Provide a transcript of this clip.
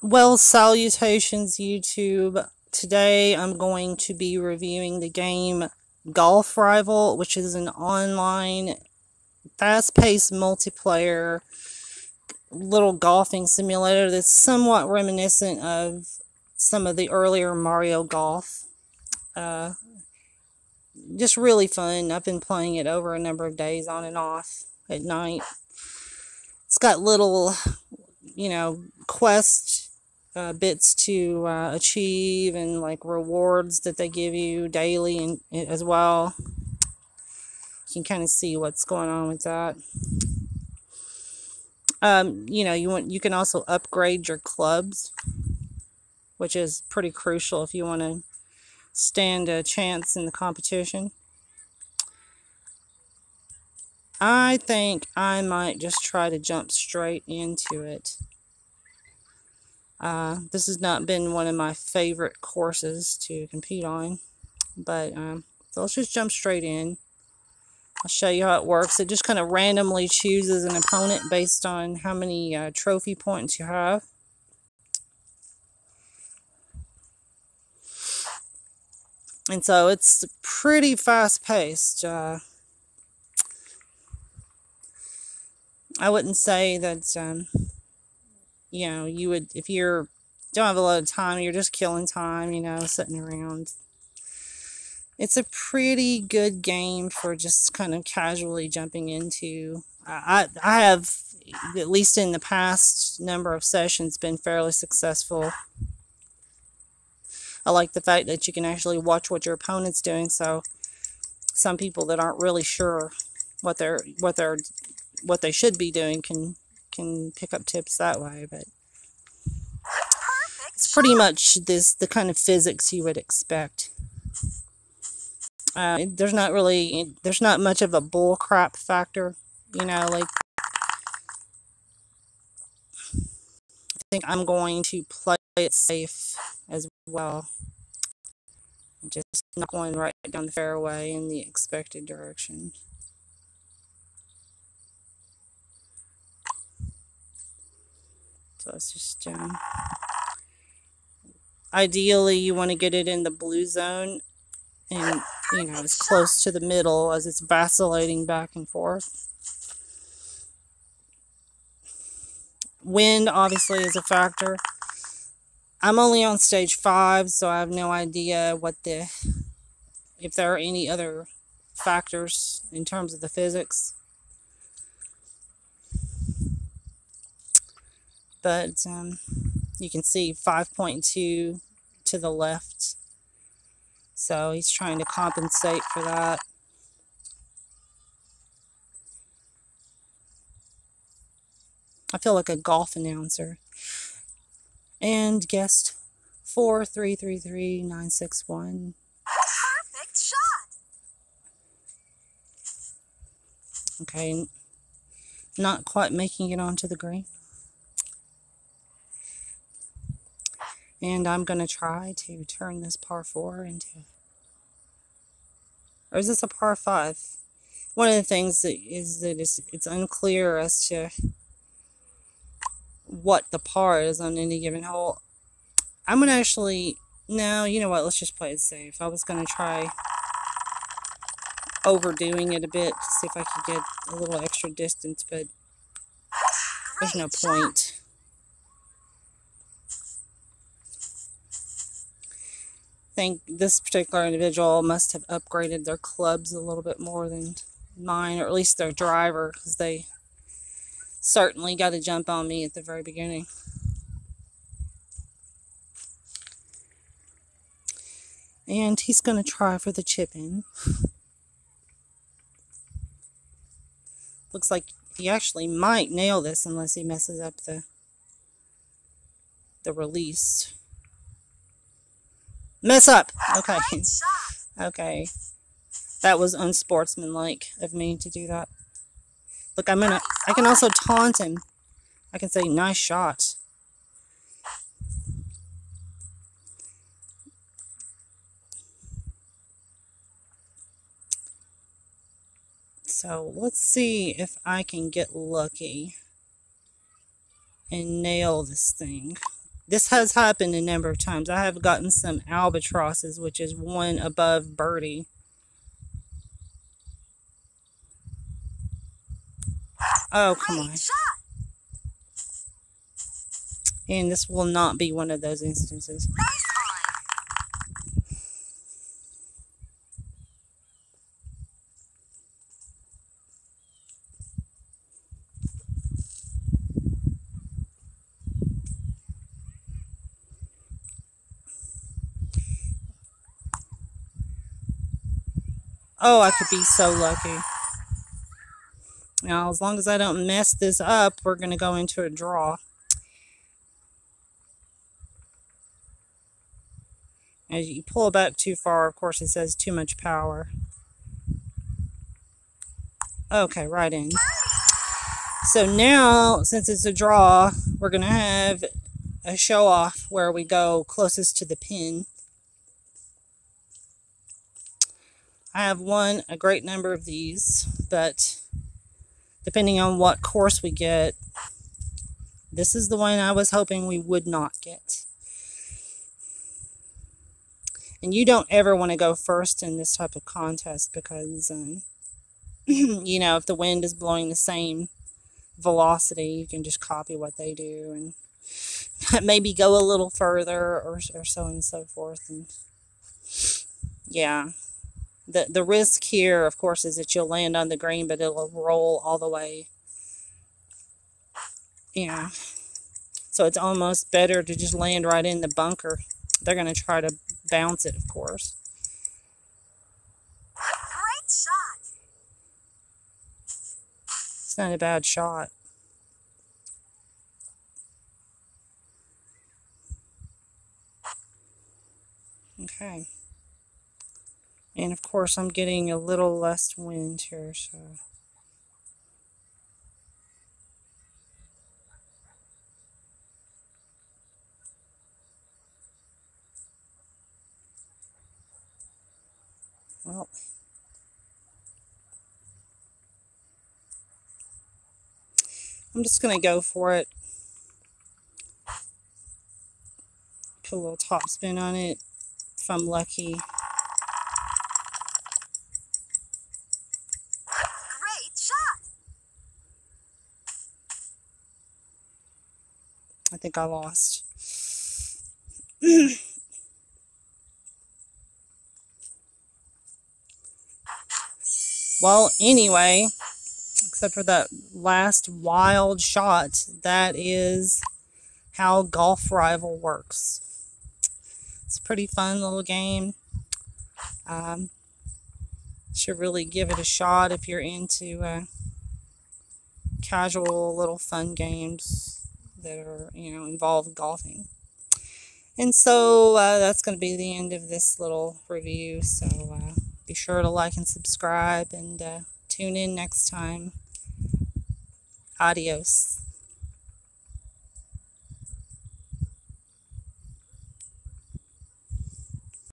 Well, salutations, YouTube. Today I'm going to be reviewing the game Golf Rival, which is an online, fast paced multiplayer little golfing simulator that's somewhat reminiscent of some of the earlier Mario Golf. Uh, just really fun. I've been playing it over a number of days on and off at night. It's got little, you know, quest uh, bits to uh, achieve and like rewards that they give you daily and as well. You can kind of see what's going on with that. Um, you know, you want you can also upgrade your clubs, which is pretty crucial if you want to stand a chance in the competition. I think I might just try to jump straight into it. Uh, this has not been one of my favorite courses to compete on, but um, so let's just jump straight in. I'll show you how it works. It just kind of randomly chooses an opponent based on how many uh, trophy points you have. And so it's pretty fast paced. Uh, I wouldn't say that um, you know, you would, if you're, don't have a lot of time, you're just killing time, you know, sitting around. It's a pretty good game for just kind of casually jumping into. I, I have, at least in the past number of sessions, been fairly successful. I like the fact that you can actually watch what your opponent's doing. So some people that aren't really sure what they're what they're what they should be doing can can pick up tips that way, but it's pretty much this the kind of physics you would expect. Uh, there's not really there's not much of a bull crap factor, you know, like I think I'm going to play it safe as well. Just not going right down the fairway in the expected direction. So it's just, um, ideally you want to get it in the blue zone and, you know, as close to the middle as it's vacillating back and forth. Wind obviously is a factor. I'm only on stage five, so I have no idea what the, if there are any other factors in terms of the physics. But um, you can see 5.2 to the left. So he's trying to compensate for that. I feel like a golf announcer. And guest 4333961. Perfect shot. Okay, not quite making it onto the green. And I'm going to try to turn this par 4 into... Or is this a par 5? One of the things that is that it's, it's unclear as to what the par is on any given hole. I'm going to actually... No, you know what? Let's just play it safe. I was going to try overdoing it a bit to see if I could get a little extra distance, but there's no point. Think this particular individual must have upgraded their clubs a little bit more than mine, or at least their driver, because they certainly got a jump on me at the very beginning. And he's going to try for the chip in. Looks like he actually might nail this unless he messes up the the release. Mess up. Okay. Okay. That was unsportsmanlike of me to do that. Look, I'm gonna, I can also taunt him. I can say, nice shot. So let's see if I can get lucky and nail this thing. This has happened a number of times. I have gotten some albatrosses, which is one above birdie. Oh, come on. And this will not be one of those instances. Oh, I could be so lucky. Now, as long as I don't mess this up, we're going to go into a draw. As you pull back too far, of course, it says too much power. Okay, right in. So now, since it's a draw, we're going to have a show off where we go closest to the pin. I have won a great number of these, but depending on what course we get, this is the one I was hoping we would not get. And you don't ever want to go first in this type of contest because, um, you know, if the wind is blowing the same velocity, you can just copy what they do and maybe go a little further or, or so and so forth. And yeah, the the risk here, of course, is that you'll land on the green, but it'll roll all the way. Yeah. So it's almost better to just land right in the bunker. They're going to try to bounce it, of course. Great shot. It's not a bad shot. Okay. And of course, I'm getting a little less wind here, so. Well, I'm just going to go for it. Put a little top spin on it if I'm lucky. Great shot. I think I lost. well, anyway, except for that last wild shot, that is how Golf Rival works. It's a pretty fun little game. Um, should really give it a shot if you're into uh, casual little fun games that are, you know, involve golfing. And so uh, that's going to be the end of this little review. So uh, be sure to like and subscribe and uh, tune in next time. Adios.